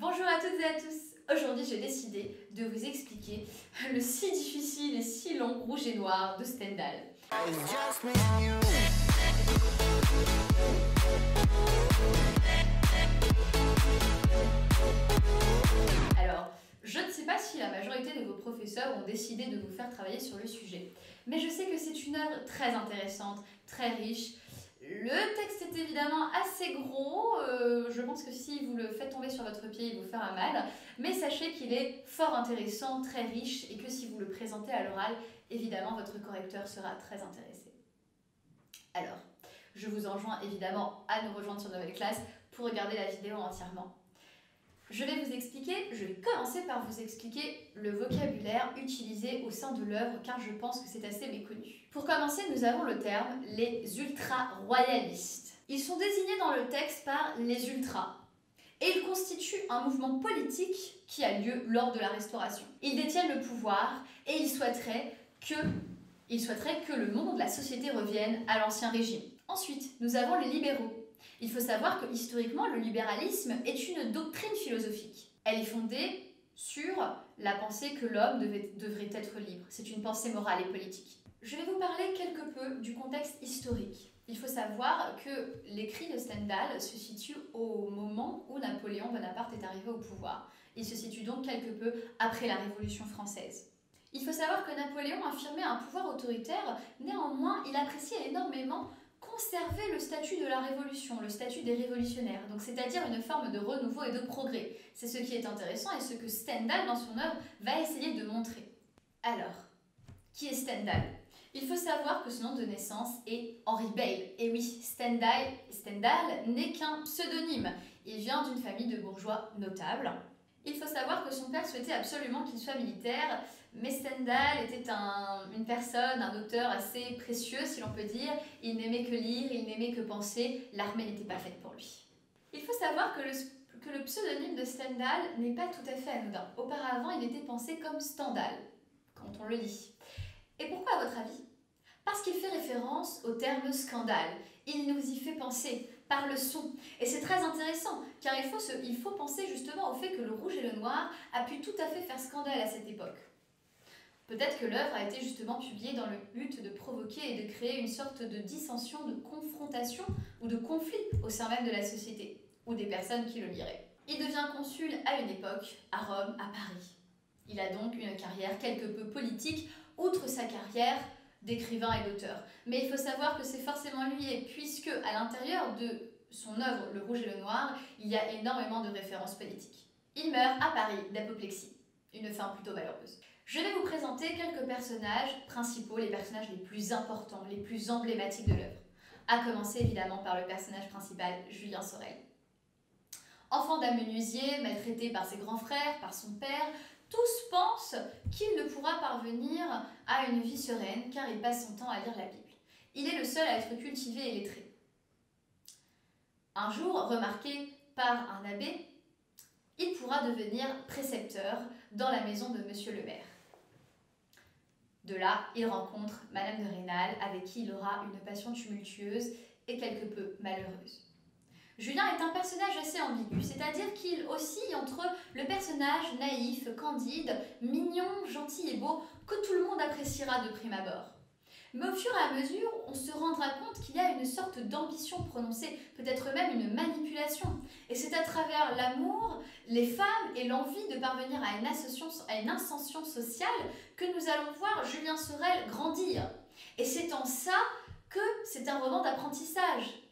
Bonjour à toutes et à tous Aujourd'hui j'ai décidé de vous expliquer le si difficile et si long rouge et noir de Stendhal. Alors, je ne sais pas si la majorité de vos professeurs ont décidé de vous faire travailler sur le sujet, mais je sais que c'est une œuvre très intéressante, très riche, le texte est évidemment assez gros, euh, je pense que si vous le faites tomber sur votre pied, il vous fera mal, mais sachez qu'il est fort intéressant, très riche, et que si vous le présentez à l'oral, évidemment votre correcteur sera très intéressé. Alors, je vous enjoins évidemment à nous rejoindre sur Nouvelle Classe pour regarder la vidéo entièrement. Je vais vous expliquer, je vais commencer par vous expliquer le vocabulaire utilisé au sein de l'œuvre car je pense que c'est assez méconnu. Pour commencer, nous avons le terme les ultra-royalistes. Ils sont désignés dans le texte par les ultras et ils constituent un mouvement politique qui a lieu lors de la Restauration. Ils détiennent le pouvoir et ils souhaiteraient que, ils souhaiteraient que le monde, la société revienne à l'ancien régime. Ensuite, nous avons les libéraux. Il faut savoir que historiquement, le libéralisme est une doctrine philosophique. Elle est fondée sur la pensée que l'homme devrait être libre. C'est une pensée morale et politique. Je vais vous parler quelque peu du contexte historique. Il faut savoir que l'écrit de Stendhal se situe au moment où Napoléon Bonaparte est arrivé au pouvoir. Il se situe donc quelque peu après la Révolution française. Il faut savoir que Napoléon affirmait un pouvoir autoritaire, néanmoins il appréciait énormément conserver le statut de la révolution, le statut des révolutionnaires, donc c'est-à-dire une forme de renouveau et de progrès. C'est ce qui est intéressant et ce que Stendhal dans son œuvre va essayer de montrer. Alors, qui est Stendhal? Il faut savoir que son nom de naissance est Henry Bale. Et oui, Stendhal, Stendhal n'est qu'un pseudonyme. Il vient d'une famille de bourgeois notables. Il faut savoir que son père souhaitait absolument qu'il soit militaire, mais Stendhal était une personne, un auteur assez précieux, si l'on peut dire. Il n'aimait que lire, il n'aimait que penser. L'armée n'était pas faite pour lui. Il faut savoir que le, que le pseudonyme de Stendhal n'est pas tout à fait anodin. Auparavant, il était pensé comme Stendhal, quand on le lit. Et pourquoi, à votre avis Parce qu'il fait référence au terme scandale. Il nous y fait penser par le son. Et c'est très intéressant, car il faut, penser justement au fait que le rouge et le noir a pu tout à fait faire scandale à cette époque. Peut-être que l'œuvre a été justement publiée dans le but de provoquer et de créer une sorte de dissension, de confrontation ou de conflit au sein même de la société, ou des personnes qui le liraient. Il devient consul à une époque, à Rome, à Paris. Il a donc une carrière quelque peu politique, outre sa carrière d'écrivain et d'auteur. Mais il faut savoir que c'est forcément lié, puisque à l'intérieur de son œuvre Le Rouge et le Noir, il y a énormément de références politiques. Il meurt à Paris d'apoplexie, une fin plutôt malheureuse. Je vais vous présenter quelques personnages principaux, les personnages les plus importants, les plus emblématiques de l'œuvre. À commencer évidemment par le personnage principal, Julien Sorel. Enfant d'un menuisier, maltraité par ses grands frères, par son père, tous pensent qu'il ne pourra parvenir à une vie sereine car il passe son temps à lire la Bible. Il est le seul à être cultivé et lettré. Un jour, remarqué par un abbé, il pourra devenir précepteur dans la maison de Monsieur le maire. De là, il rencontre Madame de Rênal, avec qui il aura une passion tumultueuse et quelque peu malheureuse. Julien est un personnage assez ambigu, c'est-à-dire qu'il oscille entre le personnage naïf, candide, mignon, gentil et beau que tout le monde appréciera de prime abord. Mais au fur et à mesure, on se rendra compte qu'il y a une sorte d'ambition prononcée, peut-être même une manipulation. Et c'est à travers l'amour, les femmes et l'envie de parvenir à une, à une ascension sociale que nous allons voir Julien Sorel grandir. Et c'est en ça que c'est un roman d'apprentissage.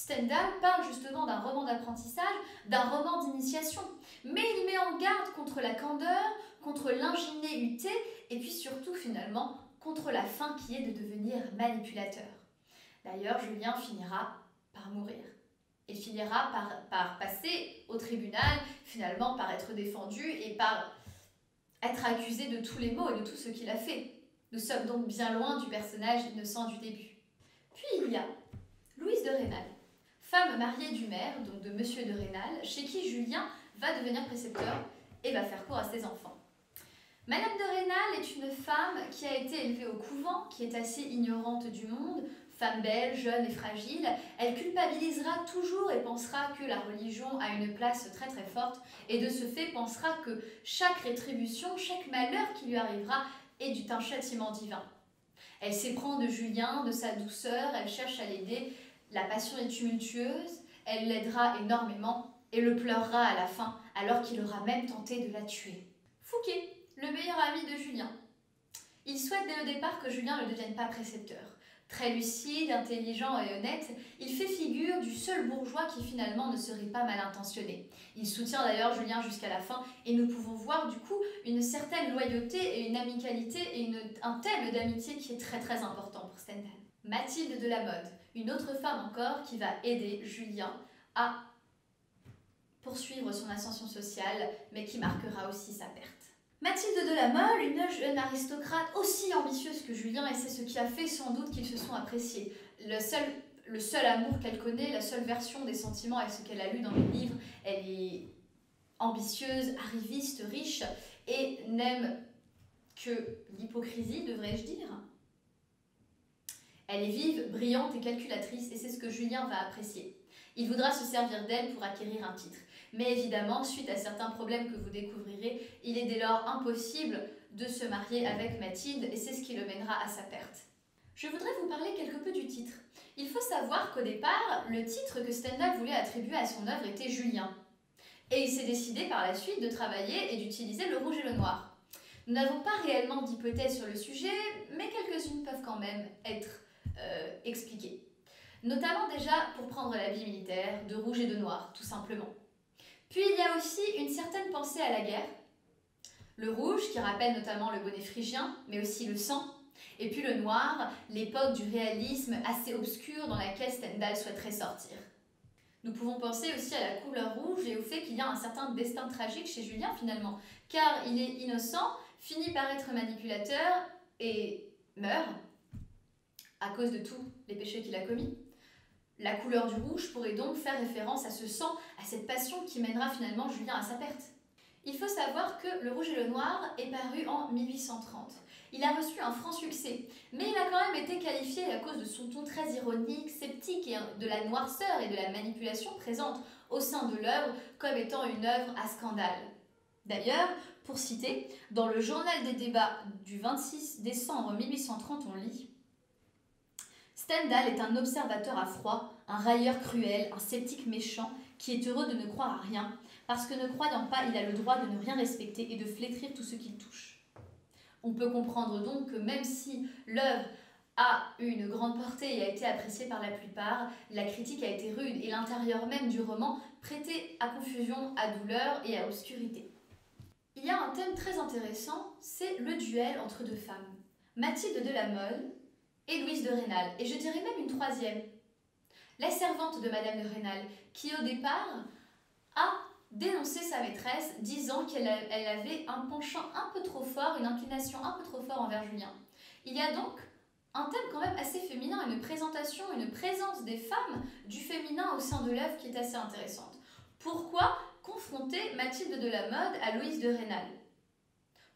Stendhal parle justement d'un roman d'apprentissage, d'un roman d'initiation, mais il met en garde contre la candeur, contre l'ingénuité et puis surtout finalement contre la fin qui est de devenir manipulateur. D'ailleurs, Julien finira par mourir. Il finira par, par passer au tribunal, finalement par être défendu et par être accusé de tous les maux et de tout ce qu'il a fait. Nous sommes donc bien loin du personnage innocent du début. Puis il y a Louise de Rênal femme mariée du maire, donc de Monsieur de Rênal, chez qui Julien va devenir précepteur et va faire cours à ses enfants. Madame de Rênal est une femme qui a été élevée au couvent, qui est assez ignorante du monde, Femme belle, jeune et fragile, elle culpabilisera toujours et pensera que la religion a une place très très forte et de ce fait pensera que chaque rétribution, chaque malheur qui lui arrivera est un châtiment divin. Elle s'éprend de Julien, de sa douceur, elle cherche à l'aider, la passion est tumultueuse, elle l'aidera énormément et le pleurera à la fin alors qu'il aura même tenté de la tuer. Fouquet, le meilleur ami de Julien. Il souhaite dès le départ que Julien ne devienne pas précepteur. Très lucide, intelligent et honnête, il fait figure du seul bourgeois qui finalement ne serait pas mal intentionné. Il soutient d'ailleurs Julien jusqu'à la fin et nous pouvons voir du coup une certaine loyauté et une amicalité et un thème d'amitié qui est très très important pour Stendhal. Mathilde de la Mode, une autre femme encore qui va aider Julien à poursuivre son ascension sociale mais qui marquera aussi sa perte. Mathilde de la Mole, une jeune aristocrate aussi ambitieuse que Julien, et c'est ce qui a fait sans doute qu'ils se sont appréciés. Le seul, amour qu'elle connaît, la seule version des sentiments est ce qu'elle a lu dans les livres. Elle est ambitieuse, arriviste, riche, et n'aime que l'hypocrisie, devrais-je dire. Elle est vive, brillante et calculatrice, et c'est ce que Julien va apprécier. Il voudra se servir d'elle pour acquérir un titre. Mais évidemment, suite à certains problèmes que vous découvrirez, il est dès lors impossible de se marier avec Mathilde et c'est ce qui le mènera à sa perte. Je voudrais vous parler quelque peu du titre. Il faut savoir qu'au départ, le titre que Stendhal voulait attribuer à son œuvre était Julien. Et il s'est décidé par la suite de travailler et d'utiliser le rouge et le noir. Nous n'avons pas réellement d'hypothèse sur le sujet, mais quelques-unes peuvent quand même être euh, expliquées. Notamment déjà pour prendre l'habit militaire, de rouge et de noir, tout simplement. Puis il y a aussi une certaine pensée à la guerre. Le rouge, qui rappelle notamment le bonnet phrygien, mais aussi le sang. Et puis le noir, l'époque du réalisme assez obscur dans laquelle Stendhal souhaiterait sortir. Nous pouvons penser aussi à la couleur rouge et au fait qu'il y a un certain destin tragique chez Julien finalement, car il est innocent, finit par être manipulateur et meurt à cause de tous les péchés qu'il a commis. La couleur du rouge pourrait donc faire référence à ce sang, à cette passion qui mènera finalement Julien à sa perte. Il faut savoir que Le Rouge et le Noir est paru en 1830. Il a reçu un franc succès, mais il a quand même été qualifié à cause de son ton très ironique, sceptique et de la noirceur et de la manipulation présente au sein de l'œuvre comme étant une œuvre à scandale. D'ailleurs, pour citer, dans le journal des débats du 26 décembre 1830, on lit Stendhal est un observateur à froid, un railleur cruel, un sceptique méchant, qui est heureux de ne croire à rien, parce que ne croyant pas, il a le droit de ne rien respecter et de flétrir tout ce qu'il touche. On peut comprendre donc que même si l'œuvre a eu une grande portée et a été appréciée par la plupart, la critique a été rude et l'intérieur même du roman prêtait à confusion, à douleur et à obscurité. Il y a un thème très intéressant, c'est le duel entre deux femmes. Mathilde de la Mole et Louise de Rênal, et je dirais même une troisième, la servante de Madame de Rênal, qui au départ a dénoncé sa maîtresse, disant qu'elle avait un penchant un peu trop fort, une inclination un peu trop fort envers Julien. Il y a donc un thème quand même assez féminin, une présentation, une présence des femmes du féminin au sein de l'œuvre qui est assez intéressante. Pourquoi confronter Mathilde de la Mode à Louise de Rênal?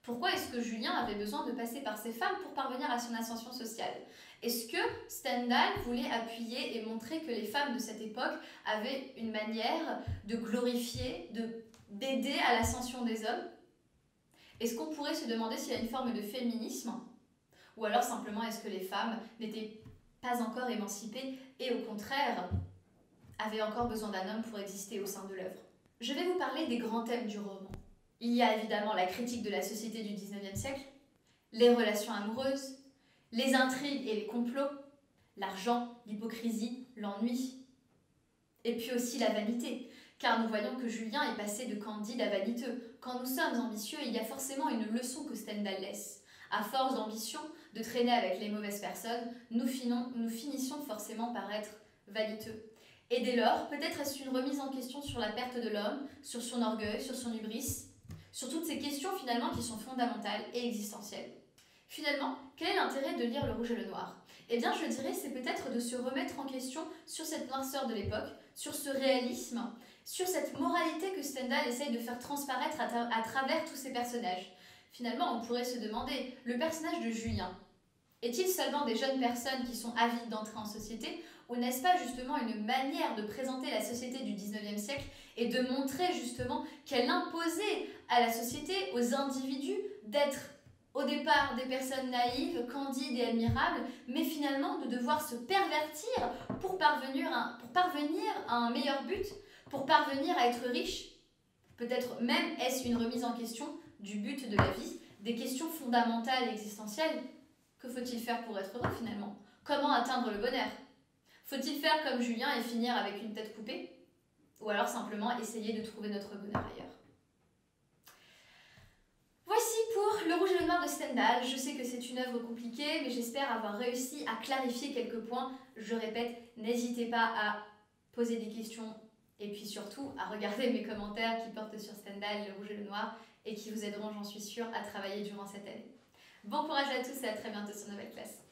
Pourquoi est-ce que Julien avait besoin de passer par ces femmes pour parvenir à son ascension sociale? Est-ce que Stendhal voulait appuyer et montrer que les femmes de cette époque avaient une manière de glorifier, de d'aider à l'ascension des hommes? Est-ce qu'on pourrait se demander s'il y a une forme de féminisme? Ou alors simplement est-ce que les femmes n'étaient pas encore émancipées et au contraire avaient encore besoin d'un homme pour exister au sein de l'œuvre? Je vais vous parler des grands thèmes du roman. Il y a évidemment la critique de la société du 19e siècle, les relations amoureuses, les intrigues et les complots, l'argent, l'hypocrisie, l'ennui, et puis aussi la vanité, car nous voyons que Julien est passé de candide à vaniteux. Quand nous sommes ambitieux, il y a forcément une leçon que Stendhal laisse. À force d'ambition, de traîner avec les mauvaises personnes, nous, nous finissons forcément par être vaniteux. Et dès lors, peut-être est-ce une remise en question sur la perte de l'homme, sur son orgueil, sur son hubris, sur toutes ces questions finalement qui sont fondamentales et existentielles. Finalement, quel est l'intérêt de lire Le Rouge et le Noir? Eh bien, je dirais, c'est peut-être de se remettre en question sur cette noirceur de l'époque, sur ce réalisme, sur cette moralité que Stendhal essaye de faire transparaître à, travers tous ces personnages. Finalement, on pourrait se demander, le personnage de Julien, Est-il seulement des jeunes personnes qui sont avides d'entrer en société ou n'est-ce pas justement une manière de présenter la société du 19e siècle et de montrer justement qu'elle imposait à la société, aux individus, d'être au départ des personnes naïves, candides et admirables, mais finalement de devoir se pervertir pour parvenir à, pour parvenir à un meilleur but, pour parvenir à être riche. Peut-être même est-ce une remise en question du but de la vie, des questions fondamentales et existentielles. Que faut-il faire pour être heureux finalement? Comment atteindre le bonheur? Faut-il faire comme Julien et finir avec une tête coupée? Ou alors simplement essayer de trouver notre bonheur ailleurs Voici pour Le Rouge Je sais que c'est une œuvre compliquée, mais j'espère avoir réussi à clarifier quelques points. Je répète, n'hésitez pas à poser des questions et puis surtout à regarder mes commentaires qui portent sur Stendhal, Le Rouge et le Noir, et qui vous aideront, j'en suis sûre, à travailler durant cette année. Bon courage à tous et à très bientôt sur Nouvelle Classe.